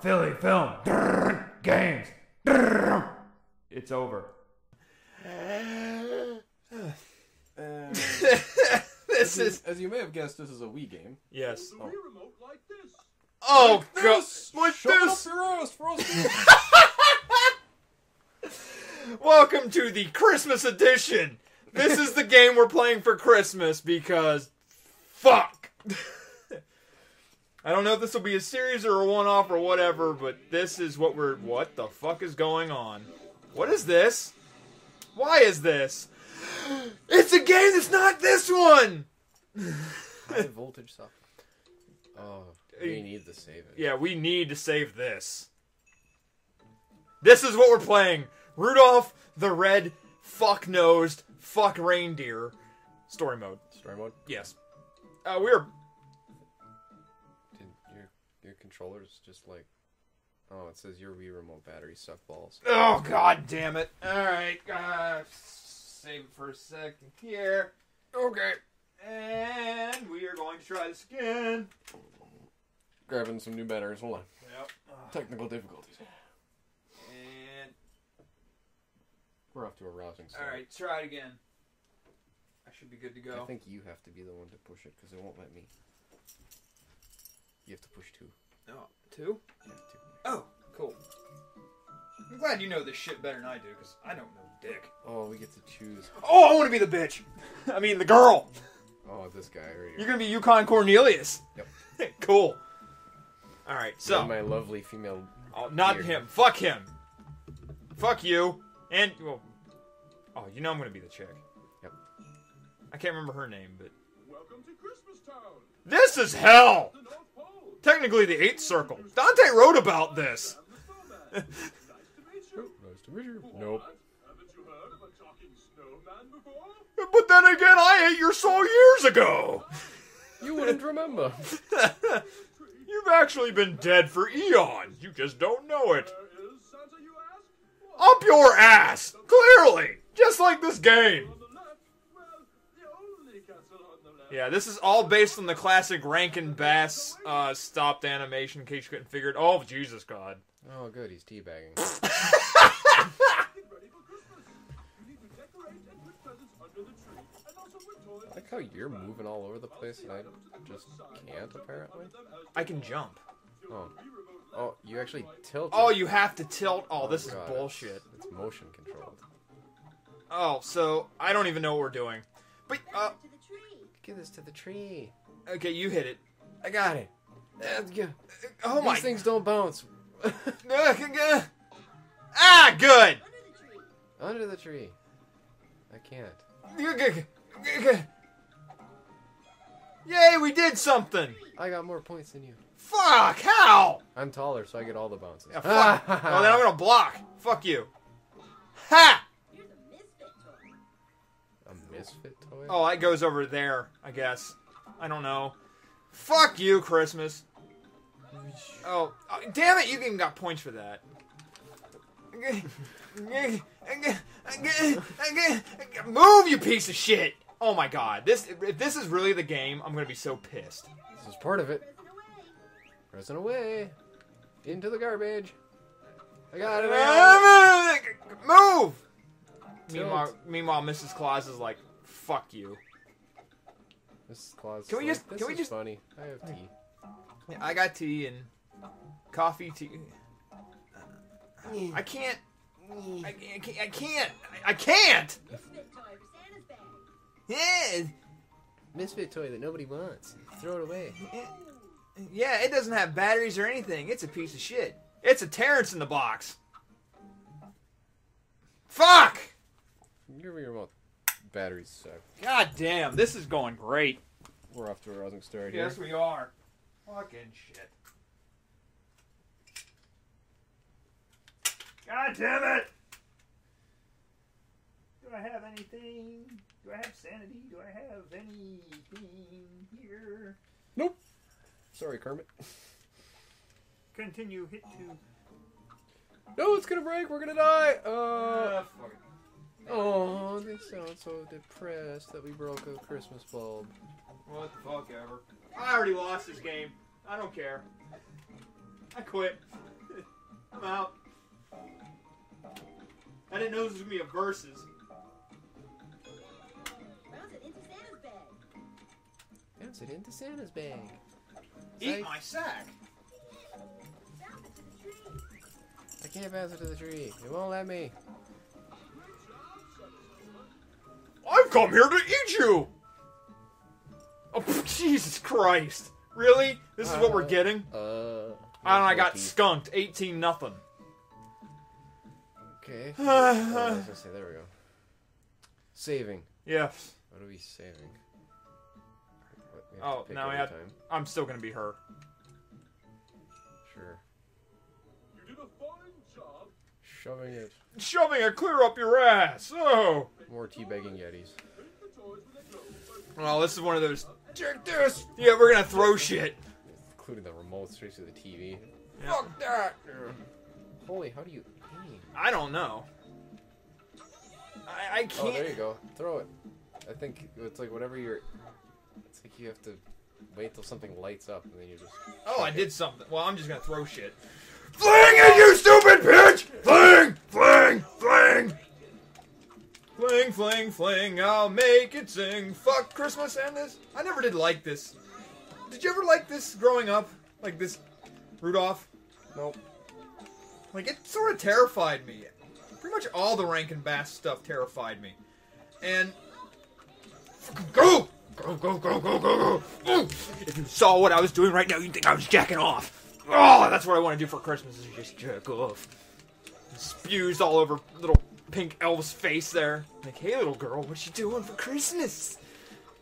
Filly film. Games. It's over. this is As you may have guessed, this is a Wii game. yes. The oh. Wii remote like this. Oh god, like Shove it this. up your ass, Frosty. Welcome to the Christmas edition. This is the game we're playing for Christmas because fuck. I don't know if this will be a series or a one-off or whatever, but this is what we're. What the fuck is going on? What is this? Why is this? It's a game that's not this one. High voltage stuff. Oh, we need to save it. Yeah, we need to save this. This is what we're playing. Rudolph the Red Fuck Nosed Fuck Reindeer story mode. Story mode. Yes. Uh, we're Did your controller's just like. Oh, it says your Wii remote battery suck balls. oh god damn it. All right, uh, save it for a second here. Okay, and we are going to try this again. Grabbing some new batteries. Hold on. Yep. Technical difficulties. And We're off to a rousing start. all right, try it again. I should be good to go. I think you have to be the one to push it because it won't let me. You have to push two. Oh, two. You have to. Oh, cool. I'm glad you know this shit better than I do, because I don't know dick. Oh, we get to choose. Oh, I want to be the bitch. I mean, the girl. Oh, this guy right here. You're gonna be Yukon Cornelius. Yep. cool. All right, so And my lovely female. oh, not Here. him. Fuck him. Fuck you. And well, oh, you know I'm gonna be the chick. Yep. I can't remember her name, but Welcome to Christmas Town. this is hell. The North Pole. Technically, the eighth circle. Dante wrote about this. And the snowman. nice to meet you. Nice to meet you. Nope. Haven't you heard of a talking snowman before? But then again, I ate your soul years ago. You wouldn't remember. You've actually been dead for eons. You just don't know it. Where is Santa, you ask? Up your ass! Clearly! Just like this game. On the left. Well, the only castle on the left. Yeah, this is all based on the classic Rankin Bass uh, stopped animation in case you couldn't figure it. Oh, Jesus God. Oh, good. He's teabagging. Get ready for Christmas. You need to decorate and put presents under the tree. And also put toys. I like how you're moving all over the place and I just can't, apparently. I can jump. Oh. Oh, you actually tilt. Oh, it. you have to tilt. Oh, this is bullshit. It's, it's motion controlled. Oh, so I don't even know what we're doing. But, uh, to the tree. Give this to the tree. okay, you hit it. I got it. Uh, yeah. Oh These my. things don't bounce. ah, good! Under the tree. Under the tree. I can't. Yay, we did something! I got more points than you. Fuck, how? I'm taller, so I get all the bounces. Yeah, fuck. well, then I'm gonna block. Fuck you. Ha! A misfit toy? Oh, that goes over there, I guess. I don't know. Fuck you, Christmas. Oh, oh, damn it! You even got points for that. Move, you piece of shit! Oh my god, this if this is really the game, I'm gonna be so pissed. This is part of it. Pressing away. Into the garbage. I got it. Move! Meanwhile, meanwhile, Mrs. Claus is like, "Fuck you." Mrs. Claus. Can we is just- like, can we is just- funny? I have tea. I got tea and coffee. Tea. I can't. I, I can't. I can't. I can't. Misfit toy for Santa's bag. Yeah, Misfit toy that nobody wants. Throw it away. yeah. It doesn't have batteries or anything. It's a piece of shit. It's a Terrence in the box. Fuck! Your remote batteries suck. God damn, this is going great. We're off to a rousing start here. Yes, we are. Fucking shit. God damn it! Do I have anything? Do I have sanity? Do I have anything here? Nope. Sorry, Kermit. Continue, hit two. No, it's gonna break. We're gonna die. Uh. Uh, fuck it. Oh, they sound so depressed that we broke a Christmas bulb. What the fuck ever. I already lost this game. I don't care. I quit. I'm out. I didn't know this was gonna be a versus. Bounce it into Santa's bag. Bounce it into Santa's bag. Eat Say- my sack. Bounce it to the tree. I can't bounce it to the tree. It won't let me. Come here to eat you. Oh, Jesus Christ! Really? This is what we're Uh, getting? Uh. And I got skunked. 18 nothing. Okay. oh, I was gonna say, there we go. Saving. Yeah. What are we saving? What, we Oh, now we every have- time? I'm still gonna be her. Sure. Shoving it. Shoving it clear up your ass. Oh. More teabagging yetis. Take the toys when they go. Well, this is one of those. Check this. Yeah, we're gonna throw shit. Including the remote straight to the TV. Yeah. Fuck that! Holy, how do you aim? I don't know. I, I can't. Oh, there you go. Throw it. I think it's like whatever you're. It's like you have to wait till something lights up and then you just. Oh, I did something. Well, I'm just gonna throw shit. Fling it, you stupid bitch! Fling, fling, fling. Fling, fling, fling, I'll make it sing. Fuck Christmas and this. I never did like this. Did you ever like this growing up? Like this Rudolph? Nope. Like it sort of terrified me. Pretty much all the Rankin Bass stuff terrified me. And go! Go, go, go, go, go, go! If you saw what I was doing right now, you'd think I was jacking off. Oh, that's what I want to do for Christmas is just jack off. Spews all over little pink elf's face there. Like, hey little girl, what you doing for Christmas?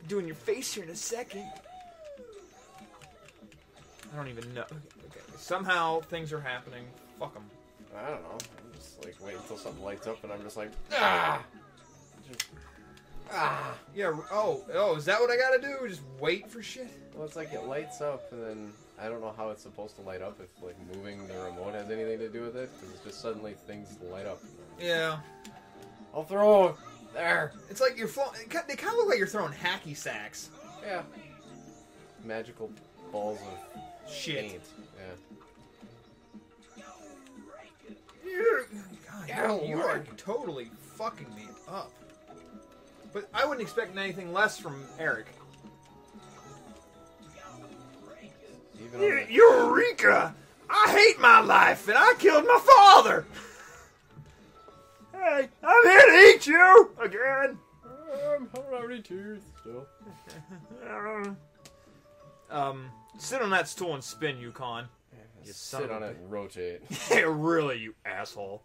I'm doing your face here in a second. I don't even know. Okay. Somehow things are happening. Fuck them. I don't know. I'm just like wait until something lights up and I'm just like ah. Just, ah. Yeah. Oh. Oh. Is that what I gotta do? Just wait for shit? Well, it's like it lights up and then I don't know how it's supposed to light up if like moving the remote has anything to do with it because it's just suddenly things light up. Yeah. I'll throw there. It's like you're flowing. They kind of look like you're throwing hacky sacks. Yeah. Magical balls of Shit. paint. Yeah. You're, God, you are totally fucking me up. But I wouldn't expect anything less from Eric. Even on the, Eureka! I hate my life, and I killed my father. Hey, I'm here to eat you again. I'm already teeth still. Um, sit on that stool and spin, Yukon. You Sit on it, and rotate. Yeah, really, you asshole.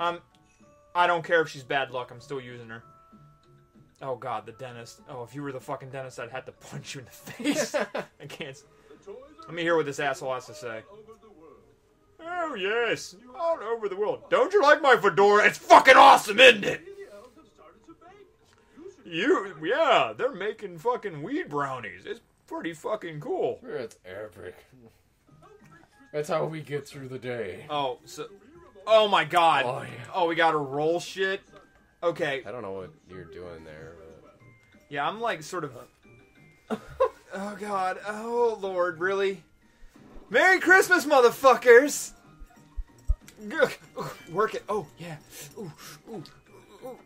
Um, I don't care if she's bad luck. I'm still using her. Oh God, the dentist. Oh, if you were the fucking dentist, I'd have to punch you in the face. I can't. S- The toys are Let me hear what this asshole has to say. over the world. Oh yes, all over the world. Don't you like my fedora? It's fucking awesome, isn't it? The elves have started to bake. You yeah, they're making fucking weed brownies. It's pretty fucking cool. It's epic. That's how we get through the day. Oh, so, oh my God. Oh, yeah. Oh, we gotta roll shit. Okay, I don't know what you're doing there. But... Yeah, I'm like sort of. oh God! Oh Lord! Really? Merry Christmas, motherfuckers! Work it. Oh yeah. Ooh, ooh, ooh.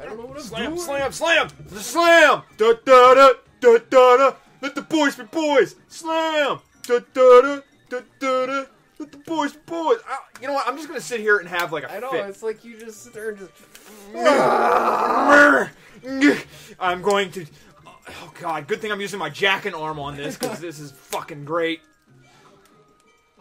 I don't know what I'm Slam! doing. Slam! Slam! Slam! Da da da da da da. Let the boys be boys. Slam! Da da da da da da. Let the boys be boys. Ah, you know what? I'm just gonna sit here and have like a I know, fit. it's like you just sit there and just. I'm going to. Oh god! Good thing I'm using my jacking arm on this because this is fucking great.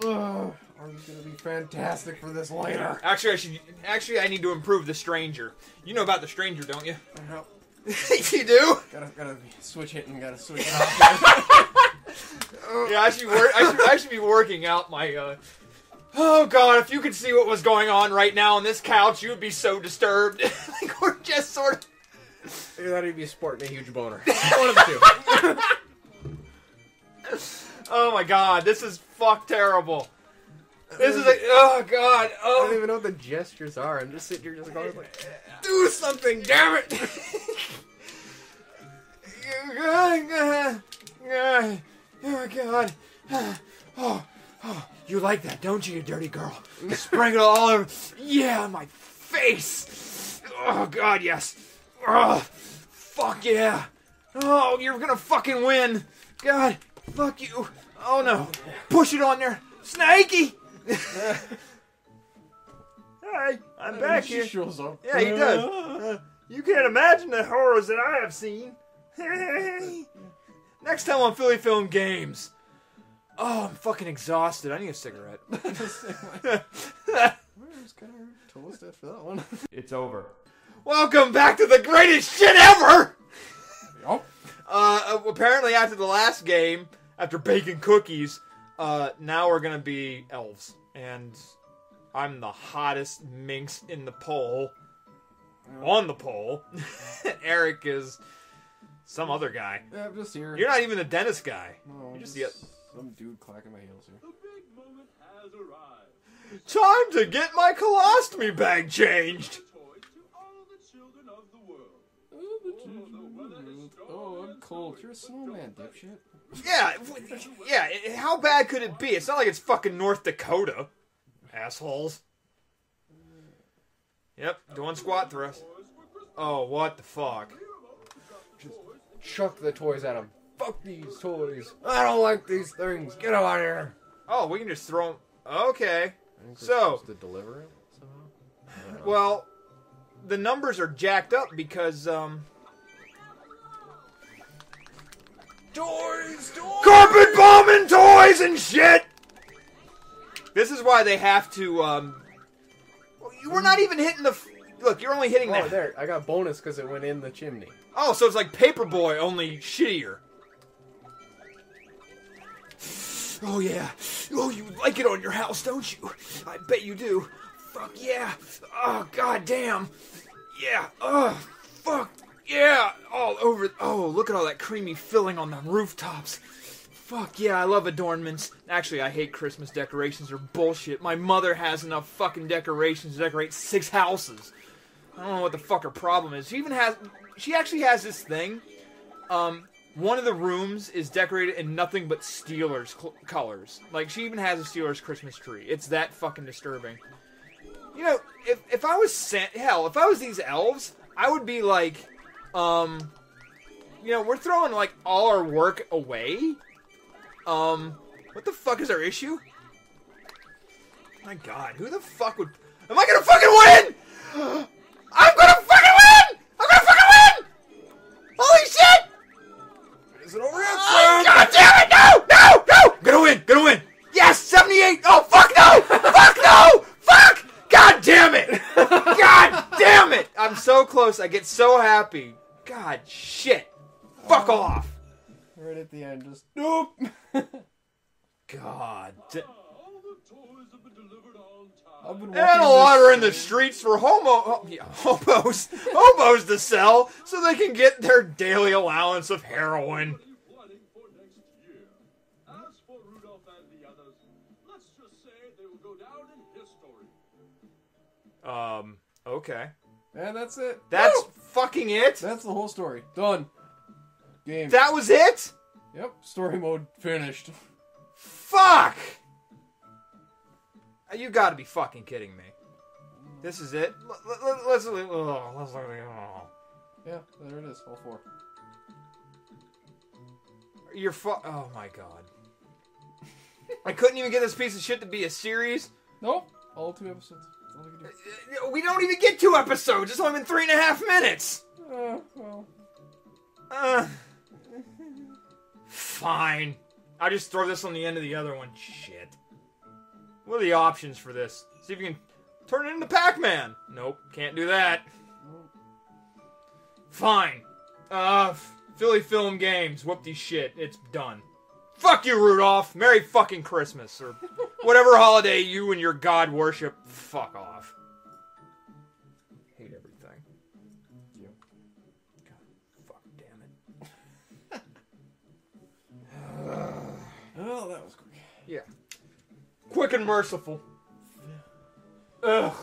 Ugh, arm's gonna be fantastic for this later. Actually, I should. Actually, I need to improve the stranger. You know about the stranger, don't you? I know. you do? Gotta, gotta switch hitting, gotta switch it off. Yeah, I should. Work, I should. I should be working out my. Uh... Oh god! If you could see what was going on right now on this couch, you would be so disturbed. like we're just sort of. Either that or you'd be sporting a huge boner. One of the two. Oh my god! This is fuck terrible. This is a. Oh god! Oh. I don't Oh. even know what the gestures are. I'm just sitting here just going like, do something, damn it! Oh god! Oh god! Oh, oh, You like that, don't you, you dirty girl? Sprinkle it all over. Yeah, my face. Oh God, yes. Oh, fuck yeah. Oh, you're gonna fucking win. God, fuck you. Oh no. Push it on there. Snakey! Hi, I'm back She here. shows up. Yeah, he does. Uh, you can't imagine the horrors that I have seen. Next time on Filly Film Games. Oh, I'm fucking exhausted. I need a cigarette. Where's kind of toast after that one? It's over. Welcome back to the greatest shit ever! Yup. Uh, apparently, after the last game, after baking cookies, uh, now we're gonna be elves. And I'm the hottest minx in the pole. On the pole. Eric is some other guy. Yeah, I'm just here. You're not even the dentist guy. No, You're just just the. some dude clacking my heels here. The big moment has arrived. Time to get my colostomy bag changed! Toys to all the children of the world. Oh, I'm cold. You're a snowman, dipshit. Yeah, yeah, how bad could it be? It's not like it's fucking North Dakota. Assholes. Yep, doing squat thrusts. Oh, what the fuck? Chuck the toys at him. Fuck these toys. I don't like these things. Get out of here. Oh, we can just throw them. Okay. I think we're So- to deliver it somehow. Well, the numbers are jacked up because, um. Toys, toys. Carpet bombing toys and shit! This is why they have to, um. you We're not even hitting the. f- Look, you're only hitting Oh, the. there. I got bonus because it went in the chimney. Oh, so it's like Paperboy, only shittier. Oh yeah. Oh, you like it on your house, don't you? I bet you do. Fuck yeah. Oh god damn. Yeah. Oh fuck yeah. All over. Oh, look at all that creamy filling on the rooftops. Fuck yeah, I love adornments. Actually, I hate Christmas decorations. They're bullshit. My mother has enough fucking decorations to decorate six houses. I don't know what the fuck her problem is. She even has. She actually has this thing. Um, one of the rooms is decorated in nothing but Steelers colors. Like she even has a Steelers Christmas tree. It's that fucking disturbing. You know, if if I was sent. hell, if I was these elves, I would be like, um, you know, we're throwing like all our work away. Um, what the fuck is our issue? My God, who the fuck would? Am I gonna fucking win? I'm gonna fucking win! I'm gonna fucking win! Holy shit! Is it over yet, Oh, God damn it! No! No! No! Gonna win! Gonna win! Yes! 78! Oh, fuck no! fuck no! Fuck! God damn it! God damn it! I'm so close. I get so happy. God shit. Fuck off. Right at the end, just nope. God. da- All the toys have been delivered on time. I've been And a lot are in the streets for homo yeah, hobos hobos to sell so they can get their daily allowance of heroin. What are you planning for next year? As for Rudolph and the others, let's just say they will go down in history. Um. Okay. And that's it. That's Woo! Fucking it. that's the whole story. Done. Game. That was it. yep. Story mode finished. Fuck! Uh, you gotta be fucking kidding me. This is it? L- l- l- Let's, oh, let's look at it. Oh. Yeah, there it is. All four. You're fu- Oh my god. I couldn't even get this piece of shit to be a series. Nope. All two episodes. I can Uh, We don't even get two episodes. It's only been three and a half minutes. Uh, well. Uh, fine. I'll just throw this on the end of the other one. Shit. What are the options for this? See if you can turn it into Pac-Man. Nope, can't do that. Fine. Uh, Filly Film Games. Whoop these shit. It's done. Fuck you, Rudolph. Merry fucking Christmas or whatever holiday you and your god worship. Fuck off. Hate everything. Yeah. God, fuck damn it. Oh, that was quick. Yeah. Quick and merciful. Ugh.